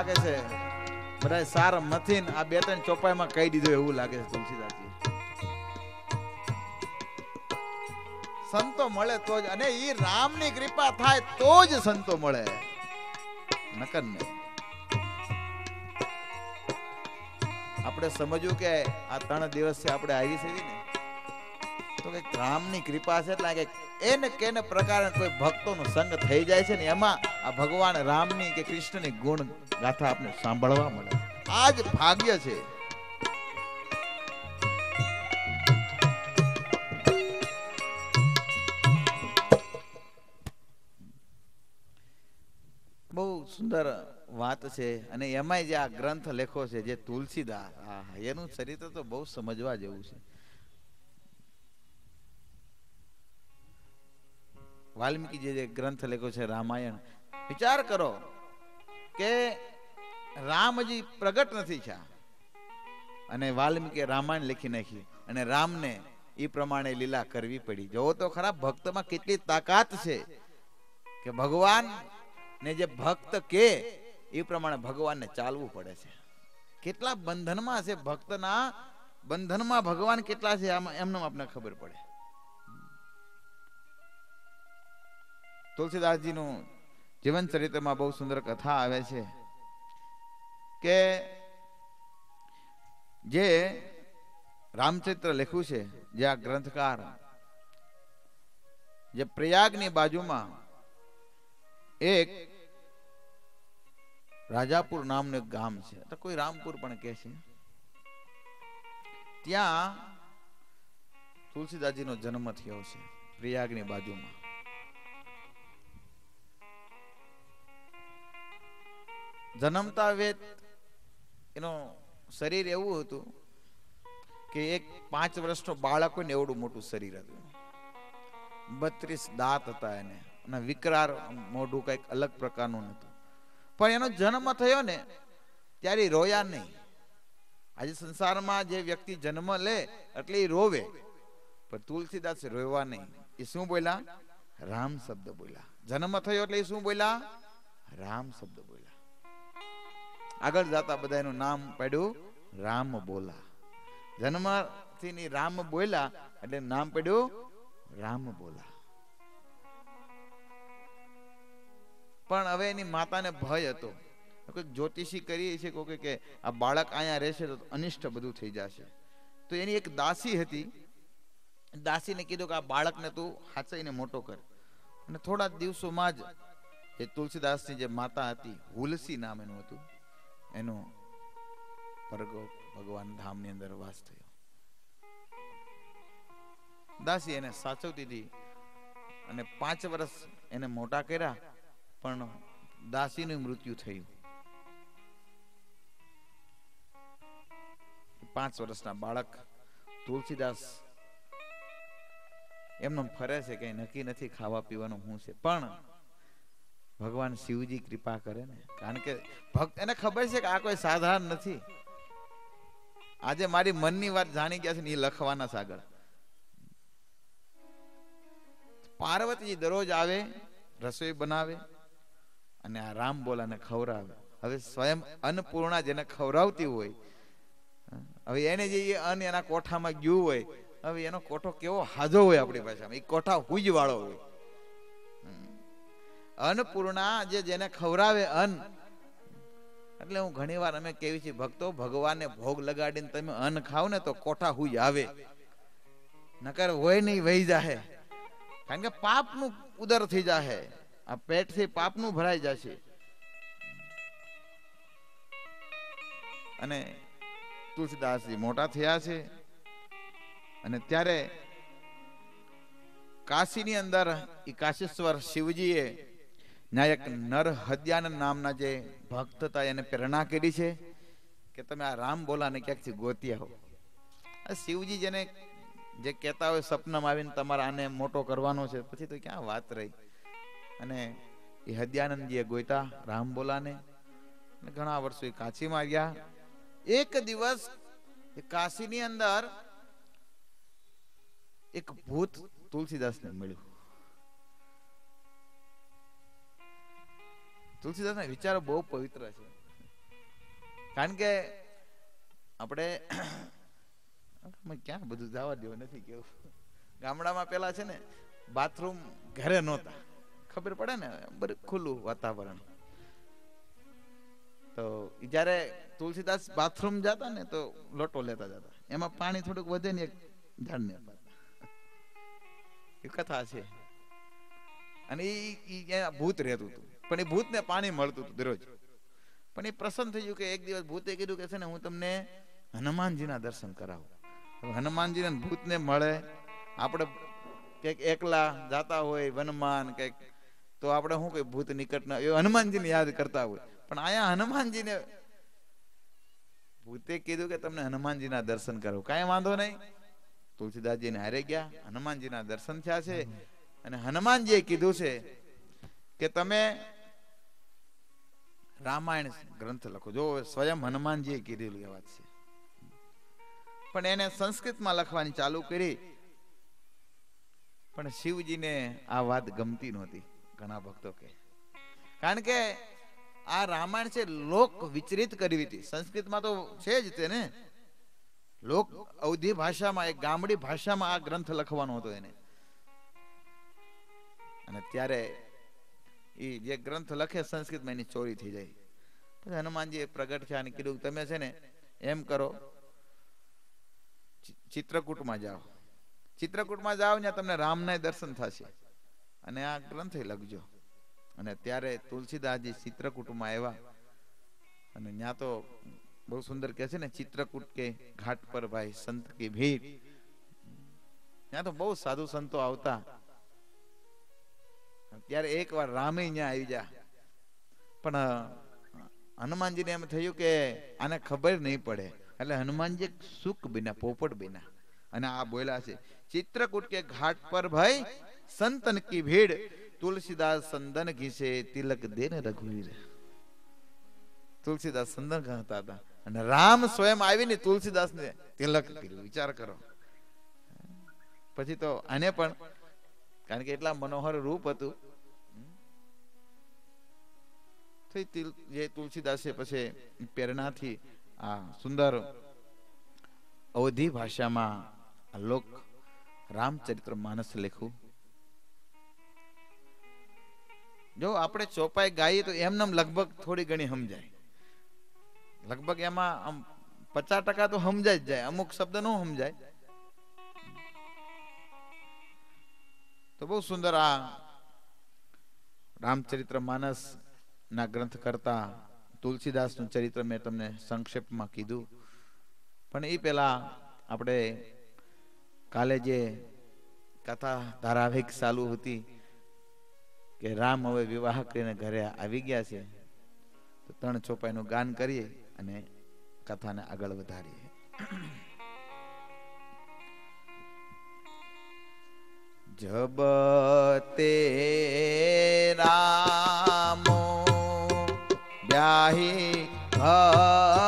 લાગે છે. બધા સાર મથી આ બે ત્રણ ચોપાઈમાં કહી દીધું એવું લાગે છે તુલસીદાસજી. સંતો મળે તો જ અને ઈ રામની કૃપા થાય તો જ સંતો મળે. નકર નહીં આપણે સમજવું કે આ ત્રણ દિવસથી આપણે આવી છે ને બહુ સુંદર વાત છે અને એમાંય જે આ ગ્રંથ લેખો છે, જે તુલસીદાસ એનું ચરિત્ર તો બહુ સમજવા જેવું છે. વાલ્મીકી જે ગ્રંથ લખ્યો છે, રામાયણ, વિચાર કરો કે રામજી પ્રગટ નથી થયા. અને વાલ્મીકી રામાયણ લખી નાખી અને રામને એ પ્રમાણે લીલા કરવી પડી. જોવો તો ખરા, ભક્તમાં કેટલી તાકાત છે કે ભગવાન ને જે ભક્ત કે, એ પ્રમાણે ભગવાનને ચાલવું પડે છે. કેટલા બંધનમાં છે ભક્તના, બંધનમાં ભગવાન કેટલા છે, આમાં એમને આપણે ખબર પડે. તુલસીદાસજીનું જીવન ચરિત્રમાં બહુ સુંદર કથા આવે છે કે જે રામચરિત્ર લખ્યું છે, જે આ ગ્રંથકાર, જે પ્રયાગની બાજુમાં એક રાજાપુર નામનું એક ગામ છે. તો કોઈ રામપુર પણ કહે છે. ત્યાં તુલસીદાસજીનો જન્મ થયો છે, પ્રયાગની બાજુમાં. જન્મતા વેત એનો શરીર એવું હતું કે એક પાંચ વર્ષનો બાળક હોય ને એવડું મોટું શરીર હતું. બત્રીસ દાંત હતા એને અને વિકરાર મોઢું કંઈક અલગ પ્રકારનું નતું પણ એનો જન્મ થયો ને ત્યારે રોયા નહીં. આજે સંસારમાં જે વ્યક્તિ જન્મ લે એટલે એ રોવે. પણ તુલસીદાસ રોવા નહીં. એ શું બોલ્યા? રામ શબ્દ બોલ્યા. જન્મ થયો એટલે એ શું બોલ્યા? રામ શબ્દ બોલ્યા. આગળ જતા બધા એનું નામ પડ્યું રામ બોલા. જન્મથી રામ બોલા એટલે નામ પડ્યું રામ બોલા. પણ હવે એની માતાને ભય હતો. જ્યોતિષી કરીએ છે કોઈ કે આ બાળક અહીંયા રહેશે તો અનિષ્ટ બધું થઈ જશે. તો એની એક દાસી હતી. દાસીને કીધું કે આ બાળકને તું હાચઈને મોટો કર. અને થોડા દિવસોમાં જ એ તુલસીદાસની જે માતા હતી, હુલસી નામ એનું હતું એનો પરગો ભગવાન ધામની અંદર વાસ થયો. દાસી એને સાચવતી હતી અને પાંચ વર્ષ એને મોટા કર્યા, પણ દાસીનું મૃત્યુ થયું. પાંચ વર્ષના બાળક તુલસીદાસ એમનો ફરે છે કઈ નક્કી નથી ખાવા પીવાનું શું છે. પણ ભગવાન શિવજી કૃપા કરે ને. કારણ કે ભક્ત, એને ખબર છે કે આ કોઈ સાધારણ નથી. આજે મારી મનની વાત જાણી ગયા છે ને એ લખવાના સાગર પાર્વતીજી દરરોજ આવે, રસોઈ બનાવે અને આ રામ બોલાને ખવડાવે. હવે સ્વયં અન્નપૂર્ણા જેને ખવડાવતી હોય, હવે એને જે અન્ન એના કોઠામાં ગયું હોય, હવે એનો કોઠો કેવો હાજો હોય આપણી ભાષામાં. એ કોઠા હુજ વાળો હોય. અન્નપૂર્ણા જે જેને ખવડાવે અન્ન. એટલે હું ઘણી વાર અમે કેવી છીએ, ભક્તો, ભગવાનને ભોગ લગાડીને તમે અન્ન ખાવ ને તો કોઠા હુઈ આવે. નકર હોય નહીં, વહી જાહે. કારણ કે પાપનું ઉદર થઈ જાહે. આ પેટથી પાપનું ભરાઈ જશે. અને તુલસીદાસજી મોટા થયા છે. અને ત્યારે કાશીની અંદર એ કાશીશ્વર શિવજીએ નાયક નર હદ્યાનંદ નામના જે ભક્ત હતા, એને પ્રેરણા કરી છે કે તમે આ રામ બોલાને ક્યાંકથી ગોતી આવો આ શિવજી જેને જે કહેતા હોય સપનામાં આવીને તમારે આને મોટો કરવાનો છે, પછી તો ક્યાં વાત રહી? અને એ હદ્યાનંદજીએ ગોતા રામ બોલાને. ઘણા વર્ષો એ કાશીમાં ગયા. એક દિવસ એ કાશીની અંદર એક ભૂત તુલસીદાસને મળ્યું. તુલસીદાસના વિચારો બહુ પવિત્ર છે. કારણ કે આપણે ક્યાં બધું જવા દેવું નથી કેવું. ગામડામાં પેલા છે ને બાથરૂમ ઘરે નહોતા. ખબર પડે ને ખુલ્લું વાતાવરણ. તો જ્યારે તુલસીદાસ બાથરૂમ જતા ને, તો લોટો લેતા જતા. એમાં પાણી થોડુંક વધે ને એક ઝાડને. એ કથા છે. અને એ ભૂત રહેતું હતું. પણ એ ભૂતને પાણી મળતું હતું દરરોજ. પણ એ પ્રસન્ન થઈ ગયું કે એક દિવસ ભૂતે કીધું કે છે ને, હું તમને હનુમાનજીના દર્શન કરાવું. હનુમાનજીને ભૂતને મળે, આપણે કંઈક એકલા જાતા હોય વનમાન કંઈક, તો આપણે શું કઈ ભૂત નિકટ ના એ હનુમાનજીને યાદ કરતા હોય. પણ અહીંયા હનુમાનજીને ભૂતે કીધું કે તમને હનુમાનજીના દર્શન કરો કાંઈ વાંધો નહીં. તુલસીદાસજીને હારે ગયા, હનુમાનજીના દર્શન થયા છે. અને હનુમાનજીએ કીધું છે કે તમે રામાયણ ગ્રંથ લખો. જો સ્વયં હનુમાનજીએ કીધેલી વાત છે. પણ એને સંસ્કૃતમાં લખવાની ચાલુ કરી. પણ શિવજીને આ વાત ગમતી નહોતી, ઘણા ભક્તો કે કારણ કે આ રામાયણ છે લોક વિચરિત કરવી હતી. સંસ્કૃતમાં તો છે જ તેને લોક અવધિ ભાષામાં, એક ગામડી ભાષામાં આ ગ્રંથ લખવાનો હતો એને. અને ત્યારે જે ગ્રંથ લખે સંસ્કૃતમાં એની ચોરી થઈ જાય. પછી હનુમાનજી પ્રગટ થયા અને કીધું, તમે છે ને એમ કરો ચિત્રકૂટમાં જાઓ. ચિત્રકૂટમાં જાઓ ને તમને રામના દર્શન થશે. અને આ ગ્રંથ લખજો. અને ત્યારે તુલસીદાસજી ચિત્રકૂટમાં આવ્યા. અને ત્યાં તો બહુ સુંદર કહે છે ને, ચિત્રકૂટ કે ઘાટ પર ભાઈ સંત કે ભીડ. ત્યાં તો બહુ સાધુ સંતો આવતા. ત્યારે એકવાર રામે ત્યાં આવી જા. પણ હનુમાનજીને એમ થયું કે આને ખબર નહીં પડે. એટલે હનુમાનજી સુખ બિના પોપટ બિના અને આ બોલ્યા છે, ચિત્રકૂટ કે ઘાટ પર ભાઈ સંતન કી ભીડ, તુલસીદાસ સંદન ઘીસે તિલક દેને રઘુવીર. તુલસીદાસ સંદન કહેતા હતા. અને રામ સ્વયં આવીને તુલસીદાસને તિલક કર્યું. વિચાર કરો. પછી તો આને પણ કારણ કે એટલા મનોહર રૂપ હતું. જે તુલસીદાસે પછી પ્રેરણાથી આ સુંદર અવધિ ભાષામાં લોક રામચરિત્ર માનસ લેખું. જો આપણે ચોપાઈ ગાઈએ તો એમને લગભગ થોડી ઘણી સમજાય. લગભગ એમાં આમ પચાસ ટકા તો સમજાય જ જાય. અમુક શબ્દ ન સમજાય. તો બહુ સુંદર આ રામચરિત્ર માનસ ના ગ્રંથ કરતા તુલસીદાસનું ચરિત્ર મેં તમને સંક્ષેપમાં કીધું. પણ એ પહેલા આપણે કાલે જે કથા ધારાવાહિક ચાલુ હતી કે રામ હવે વિવાહ કરીને ઘરે આવી ગયા છે, તો ત્રણ ચોપાઈનું ગાન કરીએ અને કથાને આગળ વધારીએ. જબ તે રામો બ્યાહી ઘર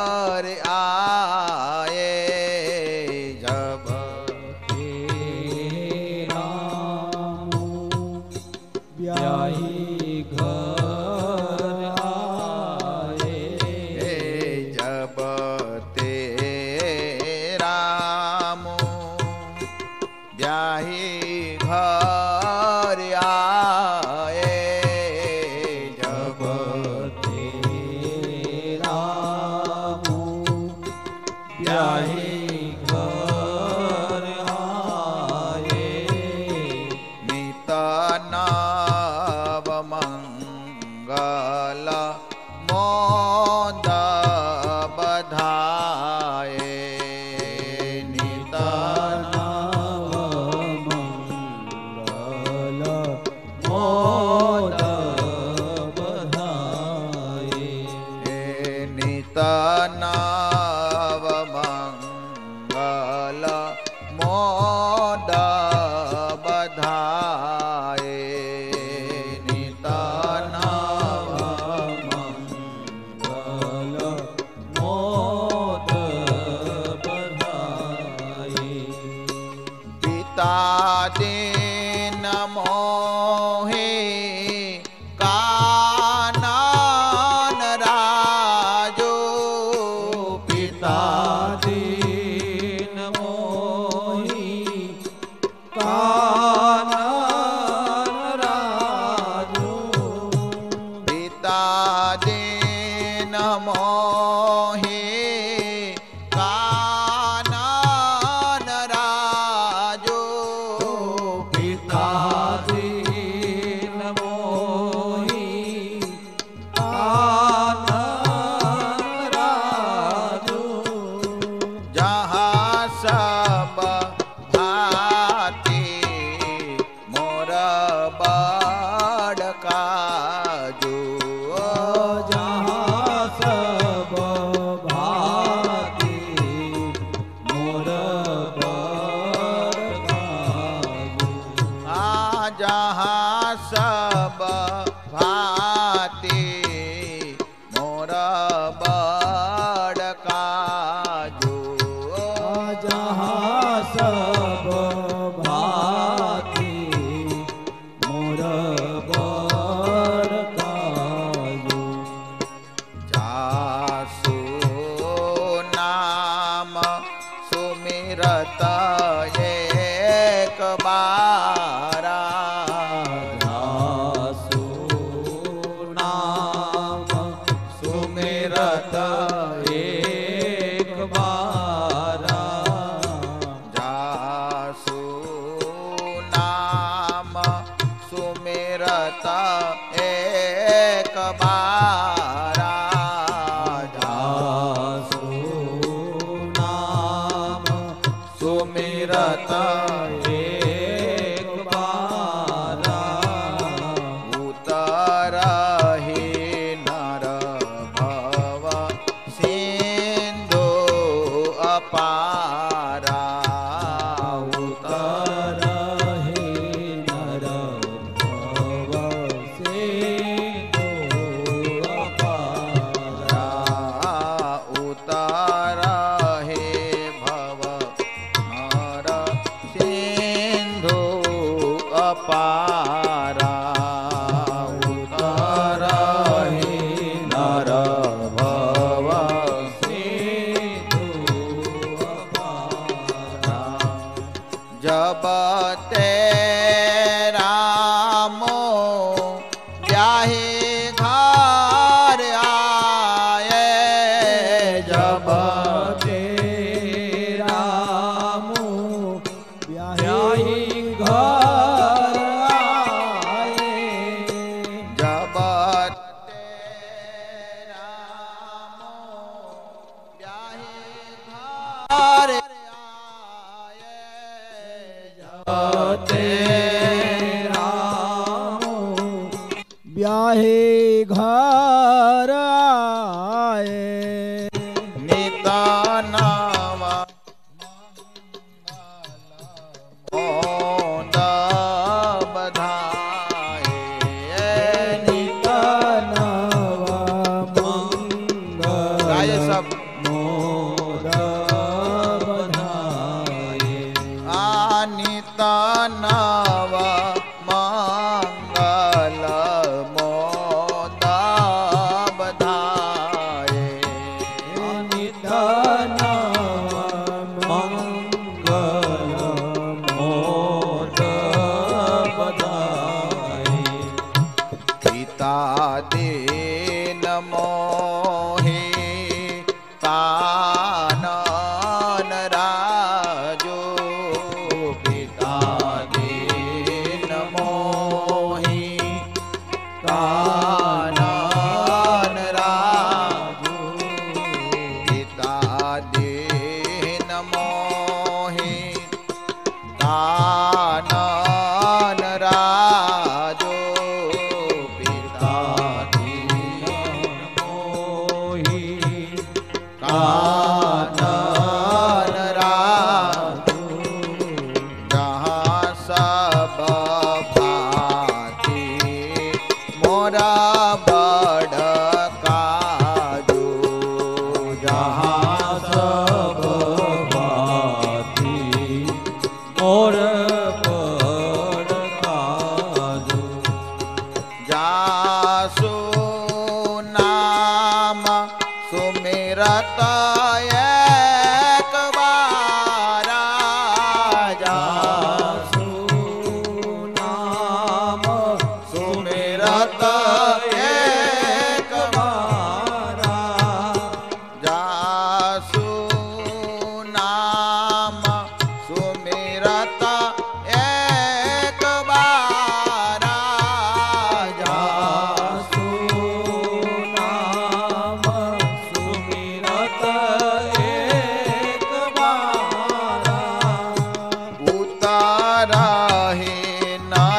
જાહી ઘર આયે મિતા નાવ મંગલા મોદા બધાયે નિતા નાવ ના 哒 Oh. ਏਕ ਬਾਰ प्रबते ते राम ब्याहे घर નિતાનાવા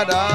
Radha